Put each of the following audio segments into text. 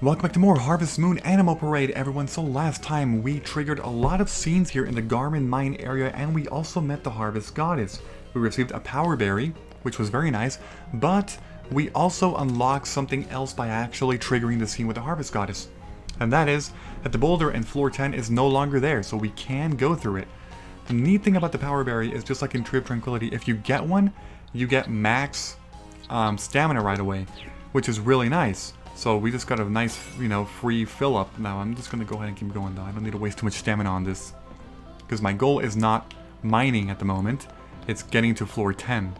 Welcome back to more Harvest Moon Animal Parade, everyone. So last time we triggered a lot of scenes here in the Garmon Mine area, and we also met the Harvest Goddess. We received a Power Berry, which was very nice, but we also unlocked something else by actually triggering the scene with the Harvest Goddess. And that is that the boulder in floor 10 is no longer there, so we can go through it. The neat thing about the Power Berry is just like in Tree of Tranquility, if you get one, you get max um, stamina right away, which is really nice. So we just got a nice, you know, free fill up. Now I'm just going to go ahead and keep going though. I don't need to waste too much stamina on this. Because my goal is not mining at the moment. It's getting to floor 10.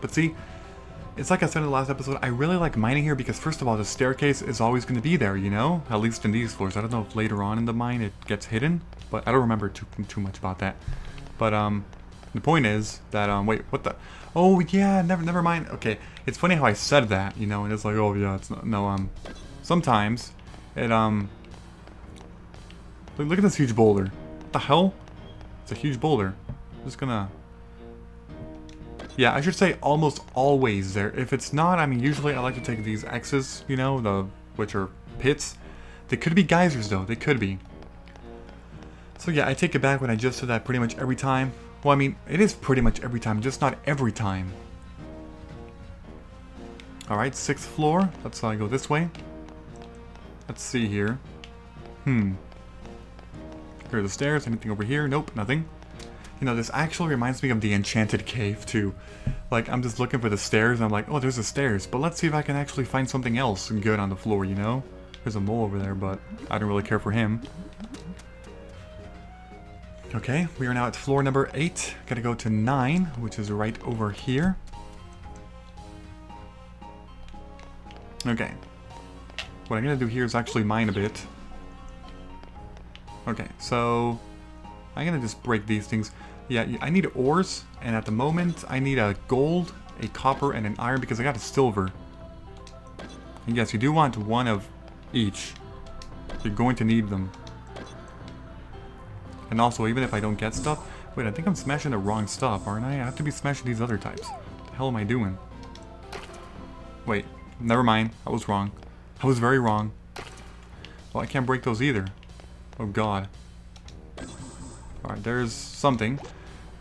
But see, it's like I said in the last episode, I really like mining here because first of all, the staircase is always going to be there, you know? At least in these floors. I don't know if later on in the mine it gets hidden, but I don't remember too, too much about that. But, um, the point is that, um, wait, what the? Oh, yeah, never never mind. Okay, it's funny how I said that, you know, and it's like, oh, yeah, it's not, no, um, sometimes it, um, look, look at this huge boulder. What the hell? It's a huge boulder. I'm just gonna, yeah, I should say almost always there. If it's not, I mean, usually I like to take these X's, you know, the, which are pits. They could be geysers, though. They could be. So yeah, I take it back when I just said that pretty much every time. Well, I mean, it is pretty much every time, just not every time. Alright, sixth floor. Let's uh, go this way. Let's see here. Hmm. Here are the stairs. Anything over here? Nope, nothing. You know, this actually reminds me of the Enchanted Cave, too. Like, I'm just looking for the stairs, and I'm like, oh, there's the stairs. But let's see if I can actually find something else good on the floor, you know? There's a mole over there, but I don't really care for him. Okay, we are now at floor number 8. Gotta go to 9, which is right over here. Okay. What I'm gonna do here is actually mine a bit. Okay, so... I'm gonna just break these things. Yeah, I need ores, and at the moment I need a gold, a copper, and an iron because I got a silver. And yes, you do want one of each. You're going to need them. And also, even if I don't get stuff... Wait, I think I'm smashing the wrong stuff, aren't I? I have to be smashing these other types. What the hell am I doing? Wait, never mind. I was wrong. I was very wrong. Well, I can't break those either. Oh god. Alright, there's something.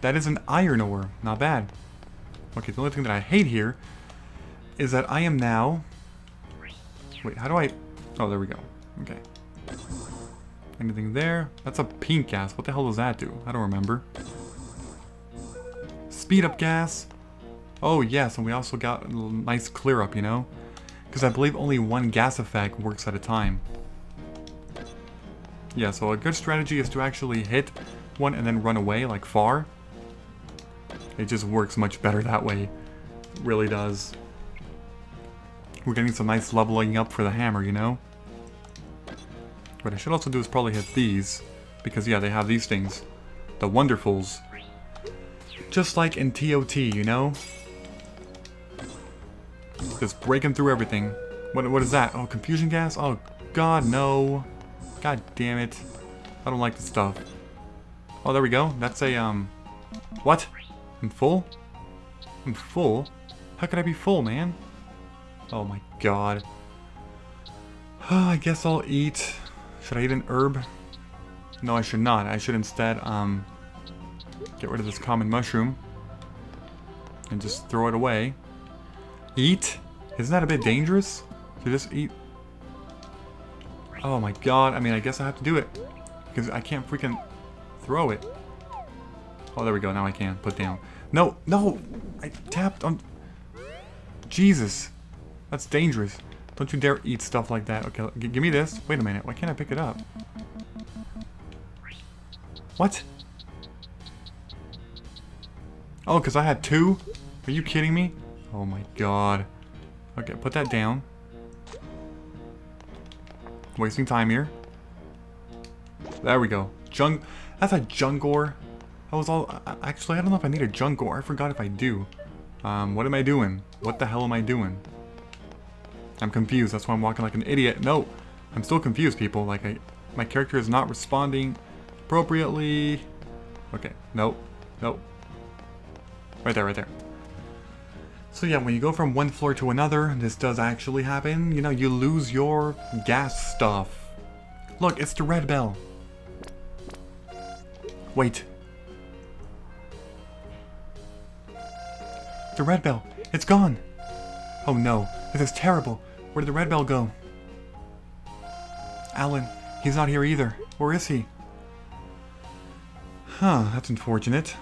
That is an iron ore. Not bad. Okay, the only thing that I hate here is that I am now... Wait, how do I... Oh, there we go. Okay. Anything there? That's a pink gas. What the hell does that do? I don't remember. Speed up gas. Oh yes, and we also got a nice clear up, you know? Because I believe only one gas effect works at a time. Yeah, so a good strategy is to actually hit one and then run away, like far. It just works much better that way. It really does. We're getting some nice leveling up for the hammer, you know? What I should also do is probably hit these, because yeah, they have these things. The Wonderfuls. Just like in TOT, you know? Just breaking through everything. What, what is that? Oh, confusion gas? Oh, god, no. God damn it. I don't like this stuff. Oh, there we go. That's a, um... What? I'm full? I'm full? How could I be full, man? Oh my god. I guess I'll eat should I eat an herb? No, I should not. I should instead, um, get rid of this common mushroom. And just throw it away. Eat? Isn't that a bit dangerous? To just eat? Oh my god. I mean, I guess I have to do it. Because I can't freaking throw it. Oh, there we go. Now I can. Put down. No, no! I tapped on... Jesus. That's dangerous. Don't you dare eat stuff like that. Okay, give me this. Wait a minute. Why can't I pick it up? What? Oh, because I had two? Are you kidding me? Oh my god. Okay, put that down. Wasting time here. There we go. Jung. That's a junk ore. I was all. Actually, I don't know if I need a junk ore. I forgot if I do. Um, what am I doing? What the hell am I doing? I'm confused. That's why I'm walking like an idiot. No, I'm still confused, people. Like, I, my character is not responding appropriately. Okay, nope, nope. Right there, right there. So yeah, when you go from one floor to another, this does actually happen. You know, you lose your gas stuff. Look, it's the red bell. Wait. The red bell. It's gone. Oh no, this is terrible. Where did the red bell go? Alan, he's not here either. Where is he? Huh, that's unfortunate.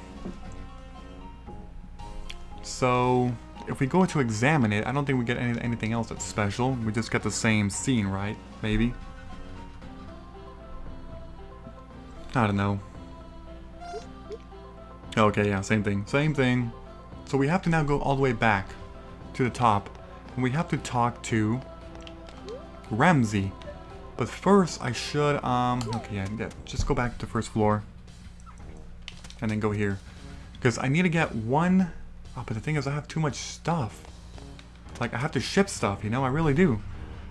So, if we go to examine it, I don't think we get any, anything else that's special. We just get the same scene, right? Maybe? I don't know. Okay, yeah, same thing. Same thing. So we have to now go all the way back to the top. And we have to talk to Ramsey. But first, I should, um, okay, yeah, yeah, just go back to the first floor. And then go here. Because I need to get one, oh, but the thing is I have too much stuff. Like, I have to ship stuff, you know, I really do.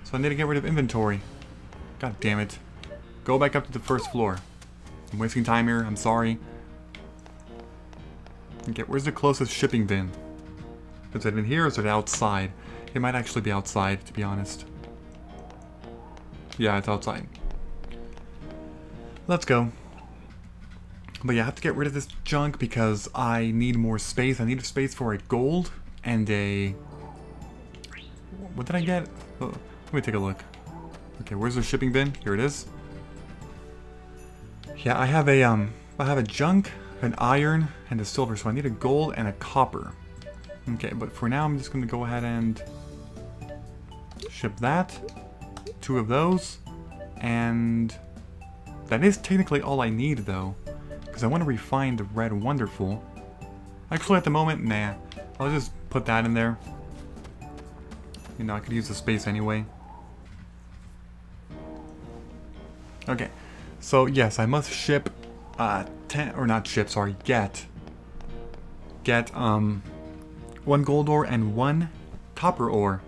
So I need to get rid of inventory. God damn it. Go back up to the first floor. I'm wasting time here, I'm sorry. Okay, where's the closest shipping bin? Is it in here or is it outside? It might actually be outside, to be honest. Yeah, it's outside. Let's go. But yeah, I have to get rid of this junk because I need more space. I need space for a gold and a... What did I get? Oh, let me take a look. Okay, where's the shipping bin? Here it is. Yeah, I have a, um, I have a junk, an iron, and a silver, so I need a gold and a copper. Okay, but for now I'm just going to go ahead and ship that two of those, and that is technically all I need though, because I want to refine the Red Wonderful. Actually, at the moment, nah. I'll just put that in there. You know, I could use the space anyway. Okay, so yes, I must ship, uh, 10, or not ship, sorry, get, get, um, one gold ore and one copper ore.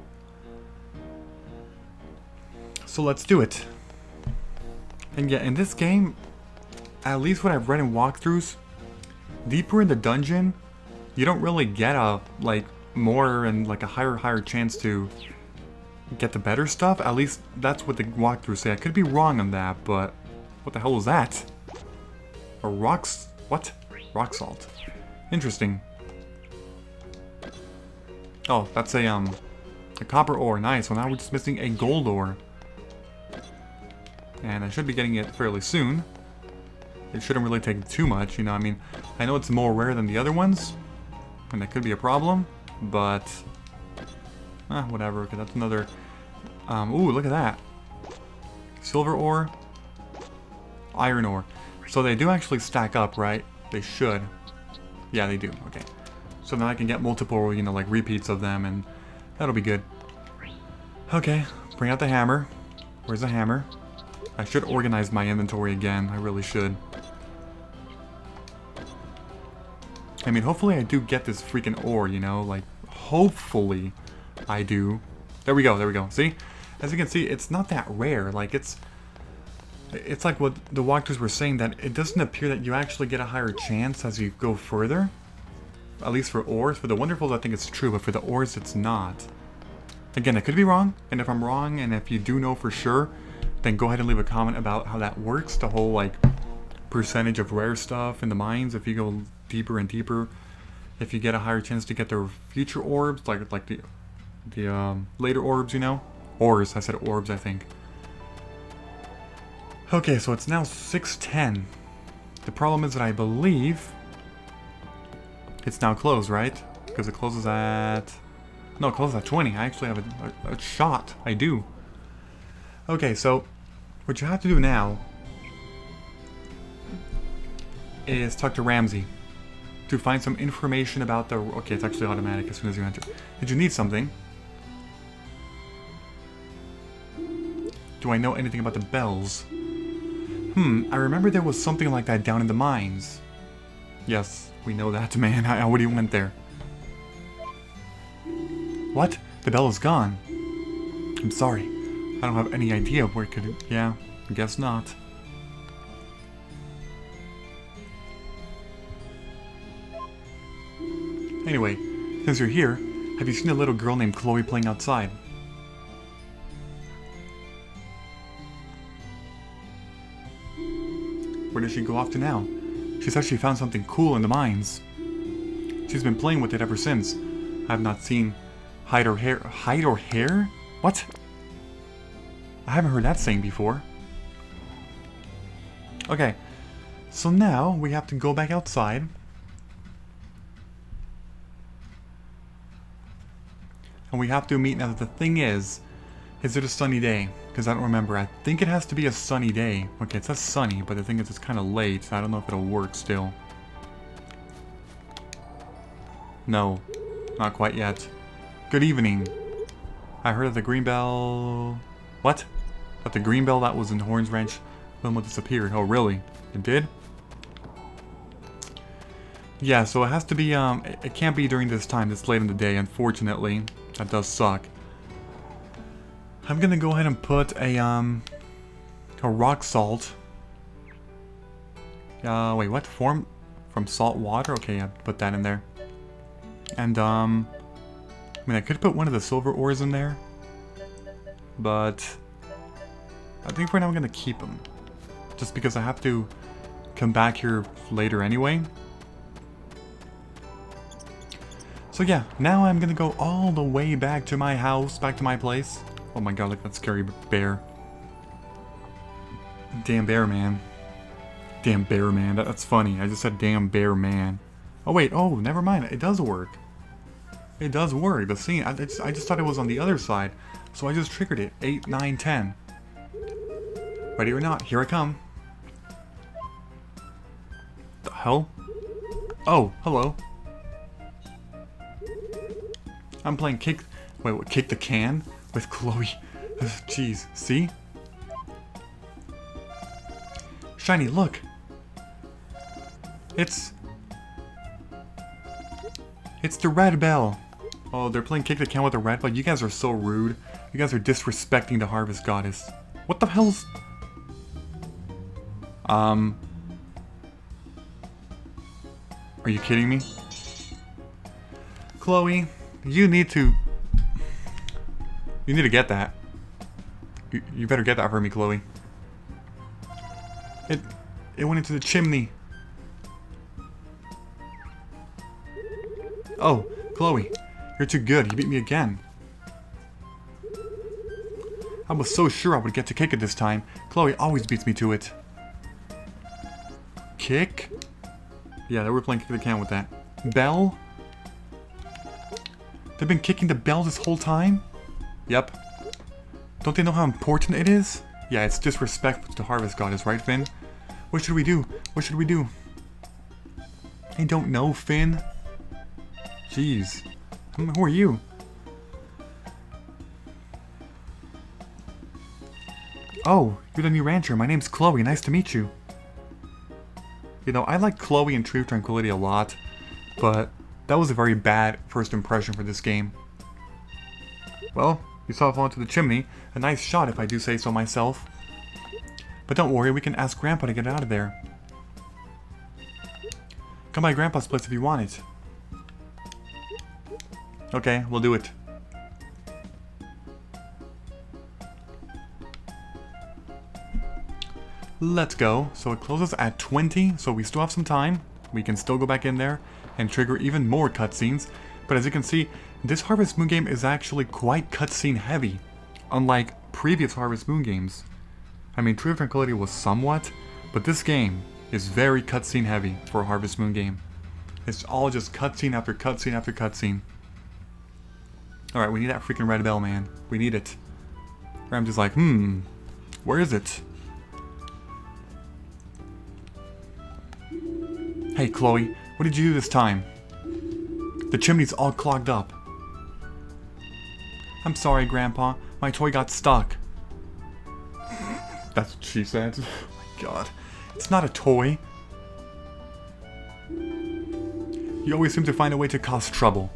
So let's do it. And yeah, in this game, at least what I've read in walkthroughs, deeper in the dungeon, you don't really get a, like, more and like a higher higher chance to get the better stuff. At least that's what the walkthroughs say. I could be wrong on that, but what the hell is that? A rocks, what? Rock salt. Interesting. Oh, that's a, um, a copper ore. Nice. So now we're just missing a gold ore and I should be getting it fairly soon. It shouldn't really take too much, you know, I mean, I know it's more rare than the other ones, and that could be a problem, but, ah, whatever, okay, that's another, um, ooh, look at that. Silver ore, iron ore. So they do actually stack up, right? They should. Yeah, they do, okay. So then I can get multiple, you know, like repeats of them, and that'll be good. Okay, bring out the hammer. Where's the hammer? I should organize my inventory again. I really should. I mean, hopefully I do get this freaking ore, you know? Like, hopefully I do. There we go, there we go. See? As you can see, it's not that rare. Like, it's... It's like what the walkthroughs were saying, that it doesn't appear that you actually get a higher chance as you go further. At least for ores. For the Wonderfuls, I think it's true, but for the ores, it's not. Again, I could be wrong, and if I'm wrong, and if you do know for sure, then go ahead and leave a comment about how that works, the whole like percentage of rare stuff in the mines if you go deeper and deeper. If you get a higher chance to get the future orbs, like like the the um, later orbs, you know? Ores, I said orbs, I think. Okay, so it's now 6.10. The problem is that I believe it's now closed, right? Because it closes at... No, it closes at 20. I actually have a, a, a shot. I do. Okay, so what you have to do now is talk to Ramsey to find some information about the... Okay, it's actually automatic as soon as you enter. Did you need something? Do I know anything about the bells? Hmm, I remember there was something like that down in the mines. Yes, we know that, man. I already went there. What? The bell is gone. I'm sorry. I don't have any idea where it could... Yeah, I guess not. Anyway, since you're here, Have you seen a little girl named Chloe playing outside? Where does she go off to now? She said she found something cool in the mines. She's been playing with it ever since. I have not seen hide or hair. Hide or hair? What? I haven't heard that saying before. Okay, so now we have to go back outside. And we have to meet now. That the thing is, is it a sunny day? Because I don't remember. I think it has to be a sunny day. Okay, it says sunny, but the thing is it's kind of late. So I don't know if it'll work still. No, not quite yet. Good evening. I heard of the green bell... What? That the green bell that was in Horns Ranch Wilma disappeared. Oh, really? It did? Yeah, so it has to be, um, it can't be during this time, this late in the day, unfortunately. That does suck. I'm gonna go ahead and put a, um, a rock salt. Uh, wait, what? Form from salt water? Okay, yeah, put that in there. And, um, I mean, I could put one of the silver ores in there. But, I think for now I'm gonna keep them. Just because I have to come back here later anyway. So yeah, now I'm gonna go all the way back to my house, back to my place. Oh my god, look at that scary bear. Damn bear man. Damn bear man, that's funny. I just said damn bear man. Oh wait, oh, never mind, it does work. It does work, the scene, I just, I just thought it was on the other side. So I just triggered it, 8, 9, 10. Ready or not, here I come The hell? Oh, hello. I'm playing kick... Wait, what, kick the can? With Chloe. Jeez, see? Shiny, look! It's... It's the red bell! Oh, they're playing kick the can with the red bell? You guys are so rude. You guys are disrespecting the Harvest Goddess. What the hell's... Um... Are you kidding me? Chloe, you need to... You need to get that. You, you better get that for me, Chloe. It... It went into the chimney. Oh, Chloe, you're too good. You beat me again. I was so sure I would get to kick it this time. Chloe always beats me to it. Kick? Yeah, they were playing kick the can with that. Bell? They've been kicking the bell this whole time? Yep. Don't they know how important it is? Yeah, it's disrespectful to Harvest Goddess, right, Finn? What should we do? What should we do? I don't know, Finn. Jeez. Um, who are you? Oh, you're the new rancher. My name's Chloe. Nice to meet you. You know, I like Chloe and Tree of Tranquility a lot, but that was a very bad first impression for this game. Well, you saw it fall into the chimney. A nice shot if I do say so myself. But don't worry, we can ask Grandpa to get out of there. Come by Grandpa's place if you want it. Okay, we'll do it. Let's go. So it closes at 20, so we still have some time. We can still go back in there and trigger even more cutscenes. But as you can see, this Harvest Moon game is actually quite cutscene heavy, unlike previous Harvest Moon games. I mean, Tree of Tranquility was somewhat, but this game is very cutscene heavy for a Harvest Moon game. It's all just cutscene after cutscene after cutscene. Alright, we need that freaking red bell, man. We need it. I'm just like, hmm, where is it? Hey, Chloe, what did you do this time? The chimney's all clogged up. I'm sorry, Grandpa. My toy got stuck. That's what she said. Oh my god. It's not a toy. You always seem to find a way to cause trouble.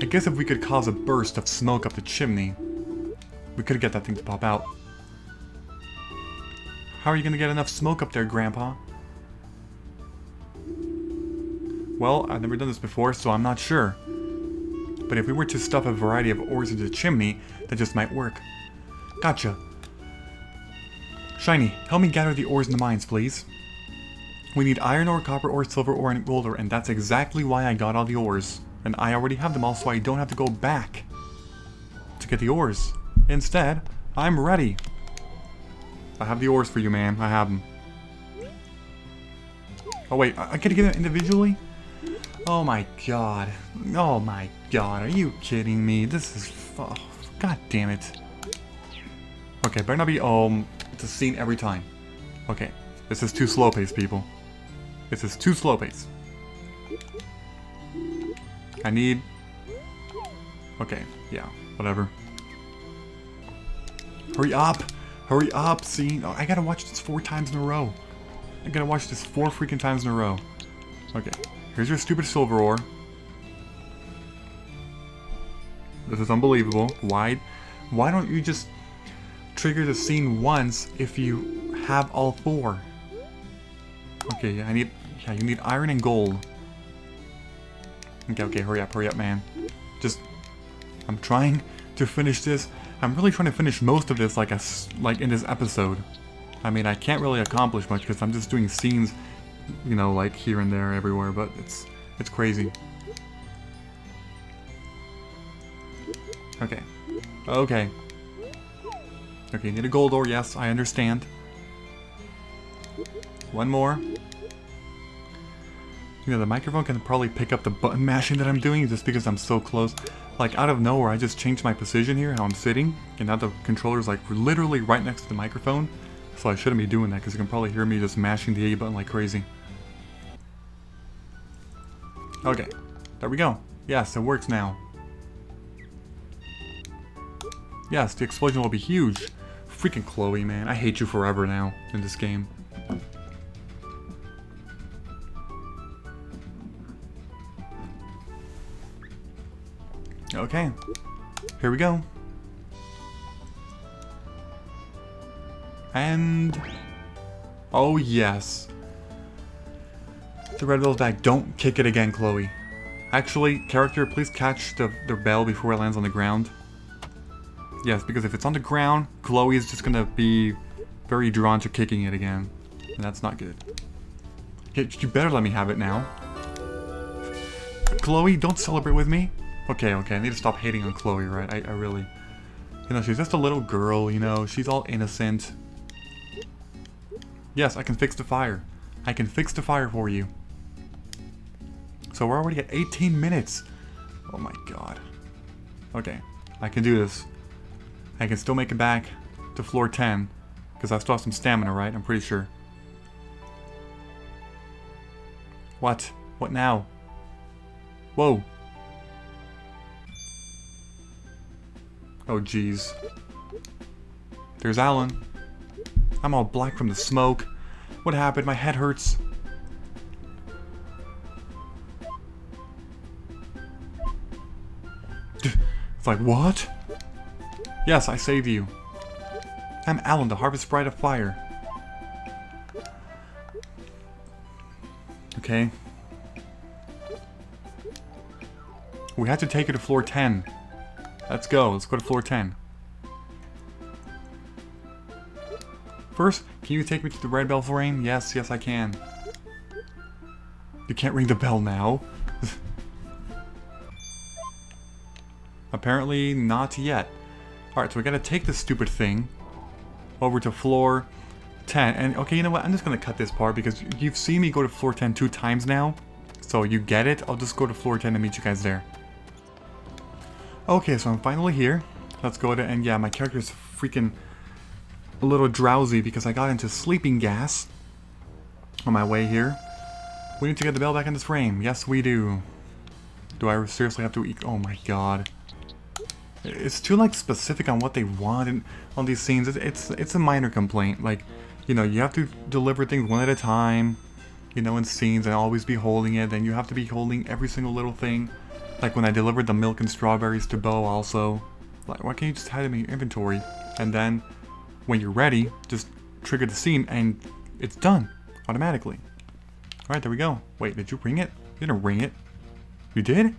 I guess if we could cause a burst of smoke up the chimney, we could get that thing to pop out. How are you gonna get enough smoke up there, Grandpa? Well, I've never done this before, so I'm not sure. But if we were to stuff a variety of ores into the chimney, that just might work. Gotcha. Shiny, help me gather the ores in the mines, please. We need iron ore, copper ore, silver ore, and gold ore, and that's exactly why I got all the ores. And I already have them all, so I don't have to go back to get the ores. Instead, I'm ready. I have the ores for you, man. I have them. Oh, wait. I, I gotta get it individually? Oh, my God. Oh, my God. Are you kidding me? This is... Oh, God damn it. Okay, better not be... Um, it's a scene every time. Okay. This is too slow paced, people. This is too slow paced. I need... Okay, yeah, whatever. Hurry up! Hurry up, scene! Oh, I gotta watch this four times in a row. I gotta watch this four freaking times in a row. Okay, here's your stupid silver ore. This is unbelievable. Why, why don't you just trigger the scene once if you have all four? Okay, yeah, I need, yeah, you need iron and gold. Okay, okay, hurry up, hurry up, man. Just, I'm trying to finish this. I'm really trying to finish most of this like a, like in this episode. I mean, I can't really accomplish much because I'm just doing scenes, you know, like here and there everywhere, but it's, it's crazy. Okay. Okay. Okay, you need a gold ore, yes, I understand. One more. You know, the microphone can probably pick up the button mashing that I'm doing just because I'm so close. Like, out of nowhere, I just changed my position here, how I'm sitting, and now the controller's like literally right next to the microphone. So I shouldn't be doing that because you can probably hear me just mashing the A button like crazy. Okay, there we go. Yes, it works now. Yes, the explosion will be huge. Freaking Chloe, man. I hate you forever now in this game. Okay. Here we go. And... Oh, yes. The red back. Don't kick it again, Chloe. Actually, character, please catch the, the bell before it lands on the ground. Yes, because if it's on the ground, Chloe is just gonna be very drawn to kicking it again. And that's not good. You better let me have it now. Chloe, don't celebrate with me. Okay, okay, I need to stop hating on Chloe, right? I, I really... You know, she's just a little girl, you know, she's all innocent. Yes, I can fix the fire. I can fix the fire for you. So we're already at 18 minutes. Oh my god. Okay, I can do this. I can still make it back to floor 10. Because I still have some stamina, right? I'm pretty sure. What? What now? Whoa. Oh, jeez. There's Alan. I'm all black from the smoke. What happened? My head hurts. Like, what? Yes, I saved you. I'm Alan, the Harvest Sprite of Fire. Okay. We have to take her to floor 10. Let's go. Let's go to floor 10. First, can you take me to the red bell frame? Yes, yes I can. You can't ring the bell now. Apparently not yet. Alright, so we gotta take this stupid thing over to floor 10. And okay, you know what? I'm just gonna cut this part because you've seen me go to floor 10 two times now. So you get it. I'll just go to floor 10 and meet you guys there. Okay, so I'm finally here. Let's go to, and yeah, my character's freaking a little drowsy because I got into sleeping gas on my way here. We need to get the bell back in this frame. Yes, we do. Do I seriously have to eat? Oh my god. It's too like specific on what they want in, on these scenes. It's, it's it's a minor complaint. Like, you know, you have to deliver things one at a time. You know, in scenes and always be holding it. Then you have to be holding every single little thing. Like when I delivered the milk and strawberries to Bo also. Like, why can't you just hide them in your inventory? And then, when you're ready, just trigger the scene and it's done automatically. All right, there we go. Wait, did you ring it? You didn't ring it. You did?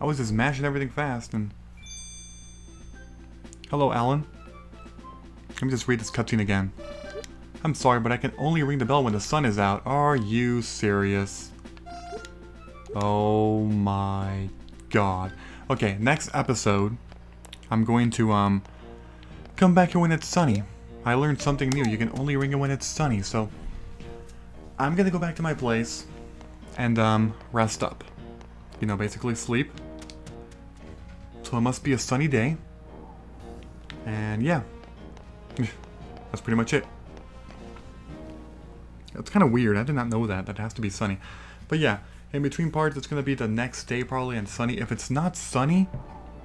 I was just mashing everything fast and... Hello, Alan. Let me just read this cutscene again. I'm sorry, but I can only ring the bell when the sun is out. Are you serious? Oh my god. Okay, next episode, I'm going to, um, come back here when it's sunny. I learned something new. You can only ring it when it's sunny, so... I'm gonna go back to my place and, um, rest up. You know, basically sleep. So it must be a sunny day. And yeah. That's pretty much it. It's kind of weird. I did not know that. That has to be sunny. But yeah, in between parts, it's going to be the next day probably and sunny. If it's not sunny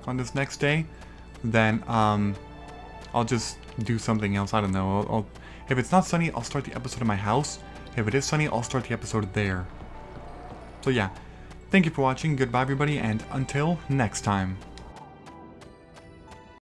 on this next day, then um, I'll just do something else. I don't know. I'll, I'll, if it's not sunny, I'll start the episode in my house. If it is sunny, I'll start the episode there. So yeah, thank you for watching. Goodbye, everybody, and until next time.